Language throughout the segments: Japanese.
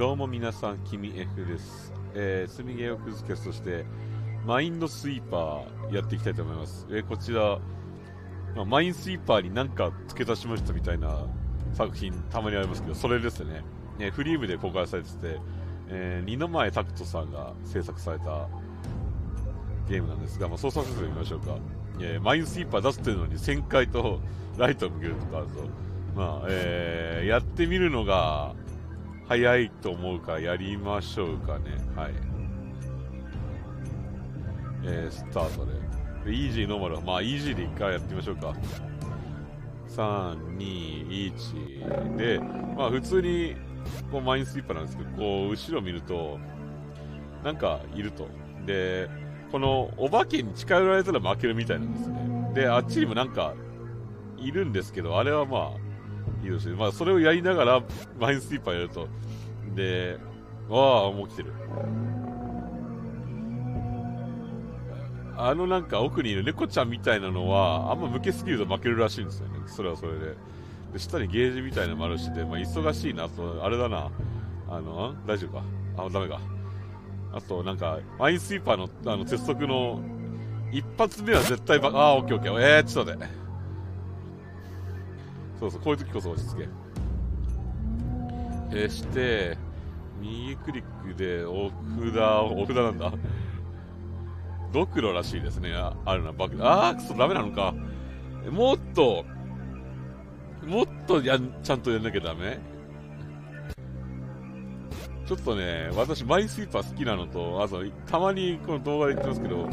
どうも皆さん、君 F です。えー、すみげよくずけそして、マインドスイーパーやっていきたいと思います。えー、こちら、まあ、マインスイーパーに何か付け足しましたみたいな作品たまにありますけど、それですね。ねフリームで公開されてて、えー、二の前拓人さんが制作されたゲームなんですが、まあ、操作説明見ましょうか。えー、マインスイーパー出すっていうのに旋回とライトを向けるとかあると、まあ、えー、やってみるのが早いと思うかやりましょうかね。はい。えー、スタートで。でイージー、ノーマル。まあ、イージーで一回やってみましょうか。3、2、1。で、まあ、普通に、こう、マインスイーパーなんですけど、こう、後ろ見ると、なんか、いると。で、この、お化けに近寄られたら負けるみたいなんですね。で、あっちにもなんか、いるんですけど、あれはまあ、いいですね。まあ、それをやりながら、マインスイーパーやると。で、わあ、もう来てる。あのなんか奥にいる猫ちゃんみたいなのは、あんま向けすぎると負けるらしいんですよね。それはそれで。で、下にゲージみたいなのもあるしで、まあ、忙しいなと、あれだな。あの、大丈夫か？あ、ダメか。あと、なんか、マインスイーパーの、あの、鉄則の、一発目は絶対ば、あー、オッケーオッケー。えー、ちょっと待って。そうそう、こういう時こそ落ち着け。えー、して、右クリックで、お札を、お札なんだ。ドクロらしいですね。ああるな、バグ。あー、くそ、ダメなのか。もっと、もっとやん、ちゃんとやんなきゃダメちょっとね、私、マインスイーパー好きなのと、あと、たまにこの動画で言ってますけど、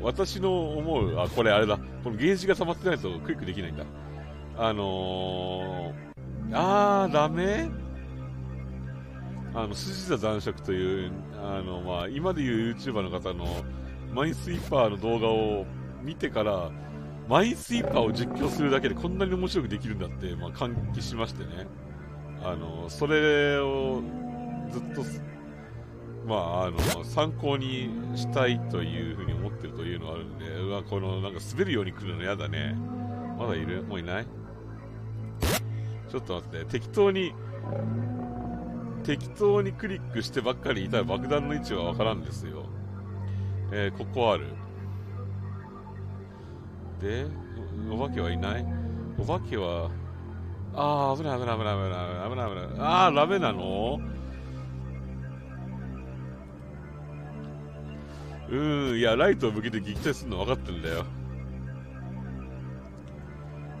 私の思う、あ、これあれだ、このゲージが溜まってないとクリックできないんだ。あのー、あー、ダメ？あの、筋田残色という、あの、まあ、今で言う YouTuber の方の、マインスイーパーの動画を見てから、マインスイーパーを実況するだけでこんなに面白くできるんだって、まあ、感激しましてね。あの、それをずっと、まあ、あの、参考にしたいというふうに思ってるというのがあるんで、うわ、この、なんか滑るように来るの嫌だね。まだいる？もういない？ちょっと待って、適当に、適当にクリックしてばっかりいたら爆弾の位置はわからんですよ。えー、ここある。で、お化けはいない？お化けは、あー、危ない危ない危ない危ない危ない危ない危ない。あー、ダメなの？うーん、いや、ライトを向けて撃退するの分かってんだよ。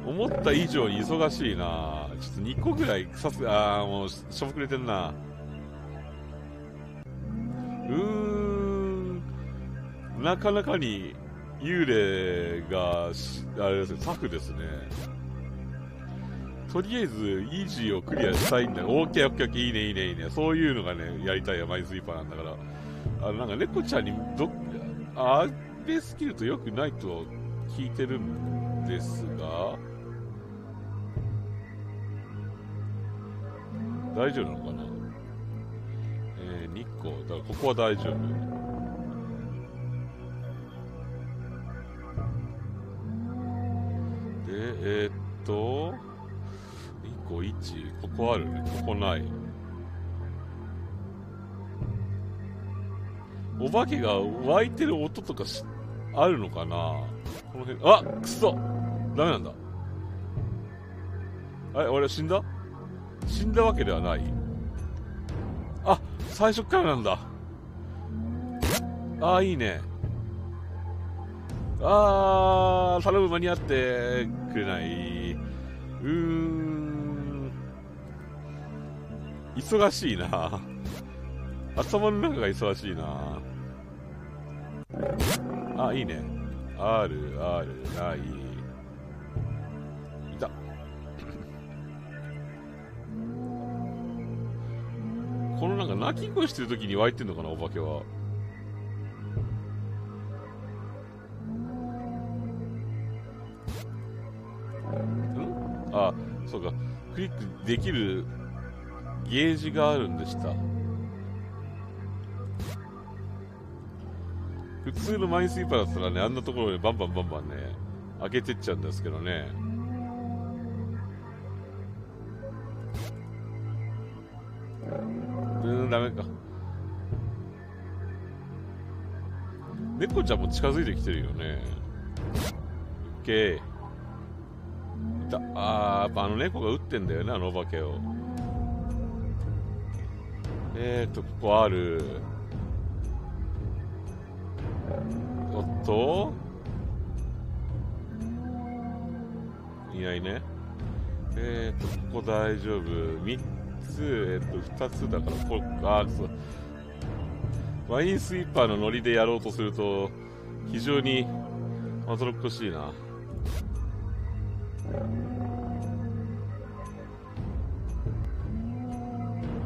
思った以上に忙しいなちょっと2個ぐらいさすあー、もう、しょぼくれてんな。うーん、なかなかに幽霊が、あれですね、タフですね。とりあえず、イージーをクリアしたいんだよ。オーケーオッケーオッケー、いいねいいねいいね。そういうのがね、やりたいやマイスイーパーなんだから。あの、なんか猫ちゃんに、ど、あれスキルと良くないと聞いてるんですが、大丈夫なのかな？えー、2個。だからここは大丈夫。で、えー、っと、2個1、ここあるね。ここない。お化けが湧いてる音とかあるのかな？この辺。あくそダメなんだ。あれ俺は死んだ？死んだわけではない。あ最初からなんだ。ああいいね。あー頼む間に合ってくれない。うーん。忙しいな。頭の中が忙しいな。あいいね。あるあるない鳴き声してる時に湧いてんのかなお化けは。ん？あそうか。クリックできるゲージがあるんでした。普通のマインスイーパーだったらねあんなところでバンバンバンバンね開けてっちゃうんですけどね。ーん、うんダメか。猫ちゃんも近づいてきてるよね。オッケー。いた。あー、やっぱあの猫が撃ってんだよね、あのお化けを。えーと、ここある。おっと？いないね。えーと、ここ大丈夫？3つ、えーと、2つだから、こあ、そう。ワインスイーパーのノリでやろうとすると、非常にまどろっこしいな。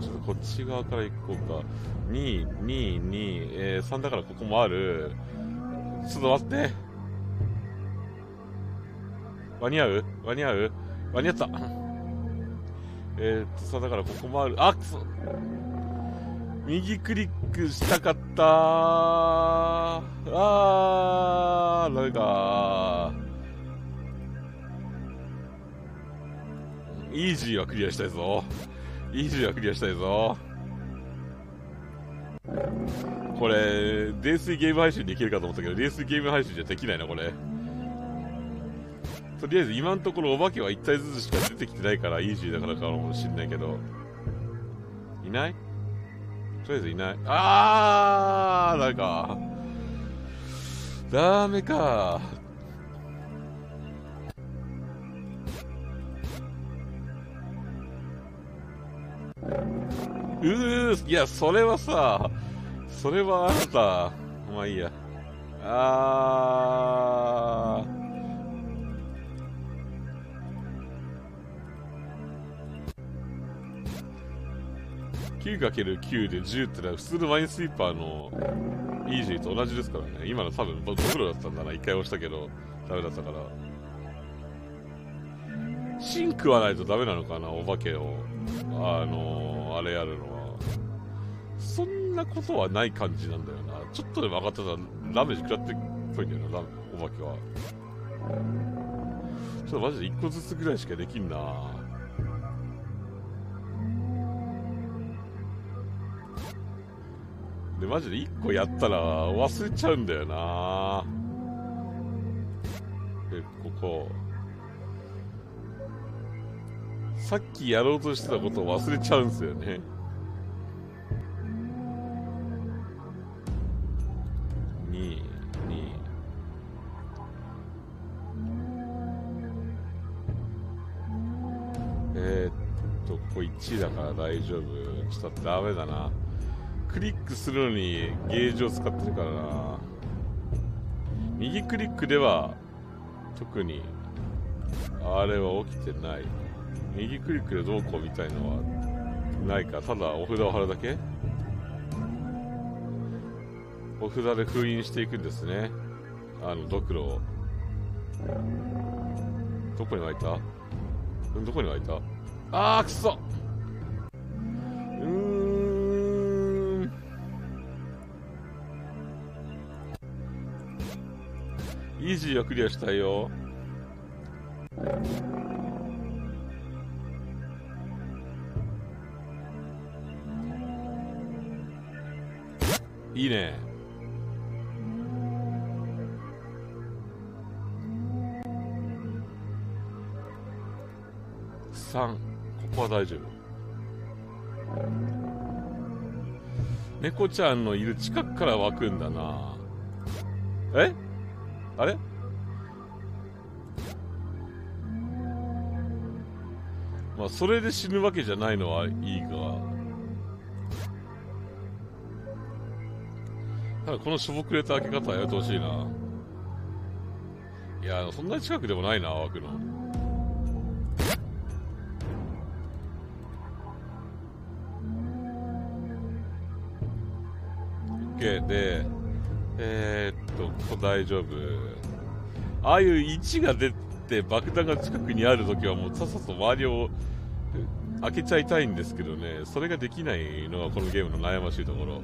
ちょっとこっち側から行こうか。2、2、2、えー、3だからここもある。ちょっと待って。間に合う？間に合う？間に合った。えー、っと、さ、だからここもある。あ、くそ右クリックしたかったあー、ダメかイージーはクリアしたいぞ。イージーはクリアしたいぞ。これ、泥酔ゲーム配信できるかと思ったけど、泥酔ゲーム配信じゃできないな、これ。とりあえず今のところお化けは1体ずつしか出てきてないからイージーだからかもしんないけど。いない？とりあえずいない。あーなんか。ダメか。うー、いや、それはさ、それはあなた、まあいいや。あー。9×9 で10ってのは普通のマインスイーパーのイージーと同じですからね。今の多分ドクロだったんだな。一回押したけど、ダメだったから。芯食わないとダメなのかな、お化けを。あのー、あれやるのは。そんなことはない感じなんだよな。ちょっとでも上がったらダメージ食らってっぽいんだよな、お化けは。ちょっとマジで1個ずつぐらいしかできんな。で、マジで1個やったら忘れちゃうんだよなで、ここ。さっきやろうとしてたことを忘れちゃうんですよね。2、2。えー、っと、ここ1だから大丈夫。ちょっとダメだな。クリックするのにゲージを使ってるからな。右クリックでは特にあれは起きてない。右クリックでどうこうみたいのはないか。ただお札を貼るだけ。お札で封印していくんですね。あのドクロを。どこに湧いた？どこに湧いた？あーくそ！イージーはクリアしたいよ。いいね。3、ここは大丈夫。猫ちゃんのいる近くから湧くんだな。えあれ？まあ、それで死ぬわけじゃないのはいいが。ただこのしょぼくれた開け方はやめてほしいな。いや、そんなに近くでもないな、湧くの。OK で、えー、っと、こ大丈夫。ああいう1が出て爆弾が近くにあるときはもうさっさと周りを開けちゃいたいんですけどね、それができないのがこのゲームの悩ましいところ。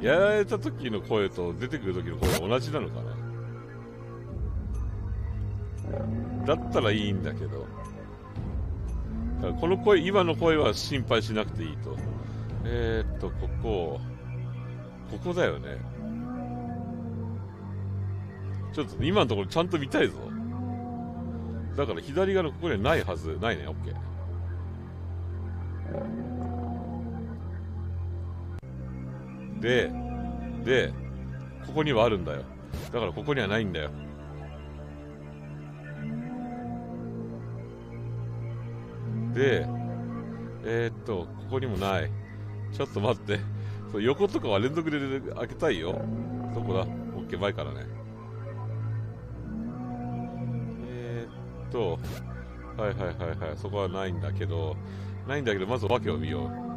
やられた時の声と出てくる時の声は同じなのかなだったらいいんだけど。この声、今の声は心配しなくていいと。えー、っと、ここ、ここだよね。ちょっと今のところちゃんと見たいぞ。だから左側のここにはないはず。ないね、オッケー。で、で、ここにはあるんだよ。だからここにはないんだよ。で、えー、っと、ここにもない。ちょっと待って。そう横とかは連続で開けたいよ。どこだオッケー、前からね。えー、っと、はいはいはいはい、そこはないんだけど、ないんだけど、まずわけを見よう。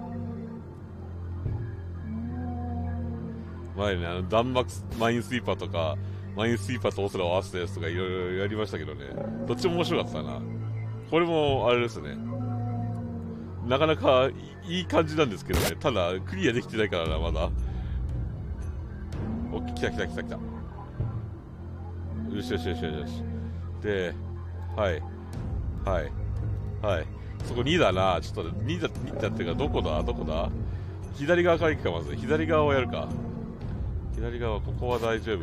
前ね、あの、ダンマックス、マインスイーパーとか、マインスイーパーとオスラを合わせたやつとかいろいろやりましたけどね。どっちも面白かったな。これも、あれですね。なかなかいい感じなんですけどね。ただ、クリアできてないからな、まだ。お、来た来た来た来た。よしよしよしよし。で、はい。はい。はい。そこ2だな。ちょっと2だ、2だっていうか、どこだ？どこだ？左側から行くか、まず。左側をやるか。左側、ここは大丈夫。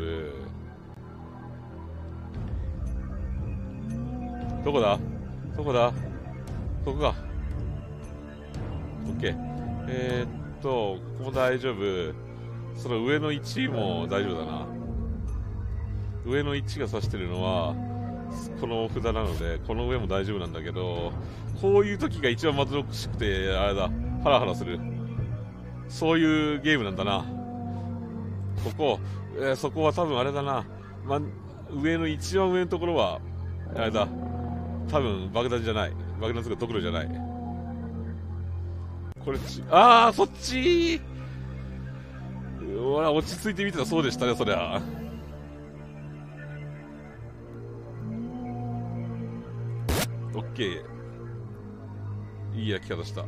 どこだ？どこだ？ここか。OK。えー、っと、ここも大丈夫。その上の1も大丈夫だな。上の1が指してるのは、この札なので、この上も大丈夫なんだけど、こういう時が一番まどろっしくて、あれだ、ハラハラする。そういうゲームなんだな。ここ、えー、そこは多分あれだな。ま、上の一番上のところは、あれだ。多分爆弾じゃない。爆弾とかドクロじゃない。これち、あー、そっち？ほら、落ち着いて見てたそうでしたね、そりゃ。オッケー。いい焼き方した。だ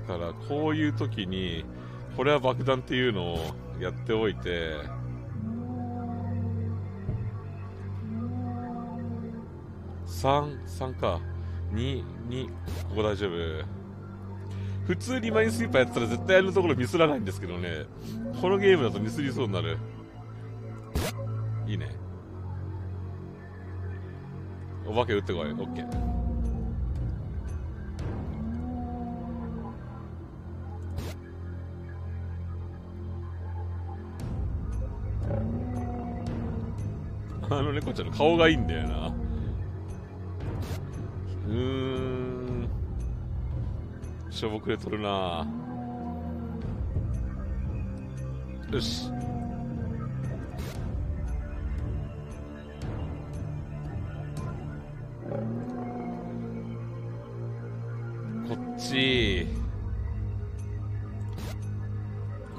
から、こういう時に、これは爆弾っていうのをやっておいて、3、3か。2、2、ここ大丈夫。普通にマインスイーパーやってたら絶対あのところミスらないんですけどね。このゲームだとミスりそうになる。いいね。お化け撃ってこい。オッケー。あの猫ちゃんの顔がいいんだよな。しょぼくれとるなよし。こっち。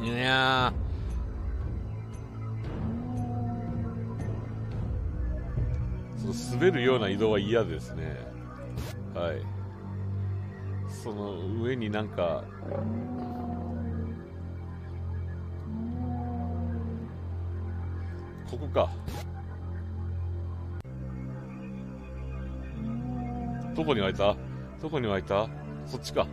いやその滑るような移動は嫌ですね。はいその上になんかここか。どこに湧いた？どこに湧いた？そっちか。こ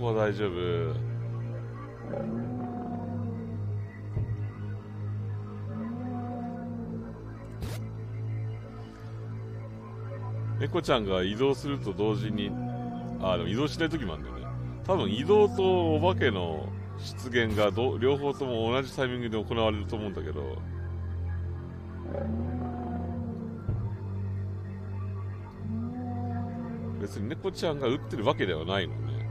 こは大丈夫。猫ちゃんが移動すると同時に、あ、でも移動しない時もあるんだよね。多分移動とお化けの出現がど両方とも同じタイミングで行われると思うんだけど、別に猫ちゃんが撃ってるわけではないのね。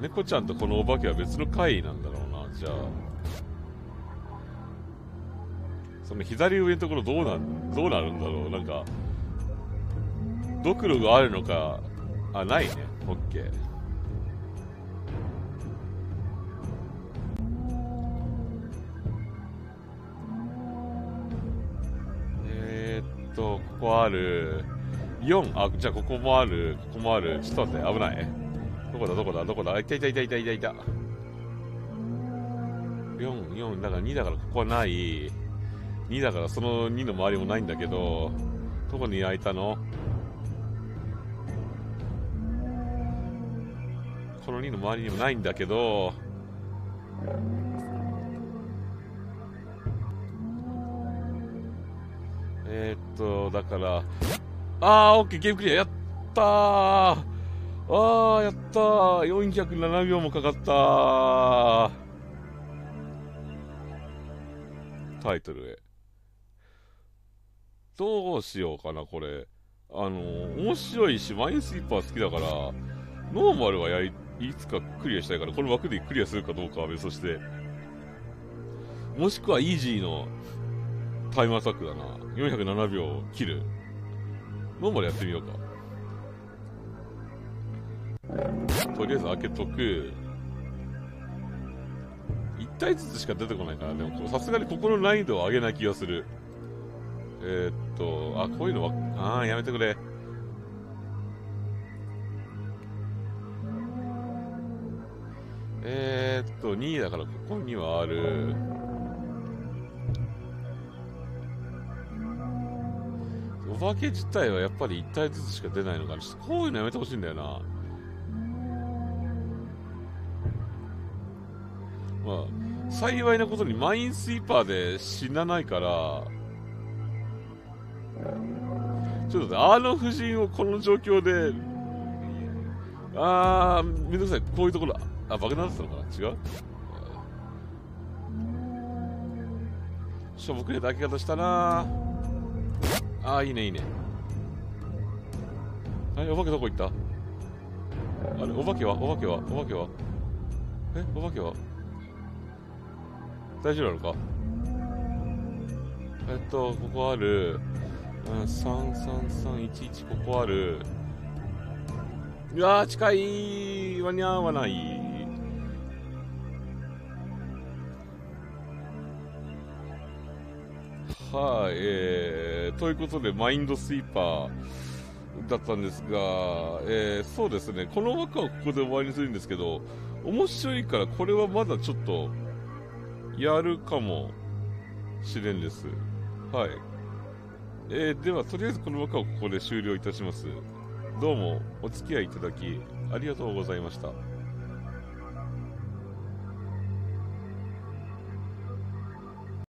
猫ちゃんとこのお化けは別の回なんだろうな、じゃあ。その左上のところどうな、どうなるんだろうなんか、ドクロがあるのか、あ、ないね。オッケー。えー、っと、ここある。4、あ、じゃあここもある、ここもある。ちょっと待って、危ない。どこだ、どこだ、どこだ。いたいたいたいたいたいた。4、4、だから2だからここはない。2だからその2の周りもないんだけど、どこに開いたの？この2の周りにもないんだけど、えー、っと、だから、あー、オッケー、ゲームクリア、やったーあー、やったー !407 秒もかかったタイトルへ。どうしようかな、これ。あの面白いし、マインスイーパー好きだから、ノーマルはや、いつかクリアしたいから、この枠でクリアするかどうかは別として。もしくはイージーのタイムアタックだな。407秒切る。ノーマルやってみようか。とりあえず開けとく。1体ずつしか出てこないから、でもさすがにここの難易度を上げない気がする。えー、っと、あ、こういうのは、ああ、やめてくれ。えー、っと、2位だからここにはある。お化け自体はやっぱり1体ずつしか出ないのかな。こういうのやめてほしいんだよな。まあ、幸いなことにマインスイーパーで死なないから、ちょっとあの夫人をこの状況で、あー、めんどくさい。こういうところ、あ、爆弾だったのかな？違う？しょぼくれた開け方したな？あー、いいね、いいね。あれ、お化けどこ行った？あれ、お化けは？お化けは？お化けは？え、お化けは？大丈夫なのか？えっと、ここある。うん、33311ここある。うわー、近い間に合わない。はい、えー、ということで、マインドスイーパーだったんですが、えー、そうですね、この枠はここで終わりにするんですけど、面白いから、これはまだちょっと、やるかもしれんです。はい。えー、では、とりあえずこの枠をここで終了いたします。どうもお付き合いいただきありがとうございました。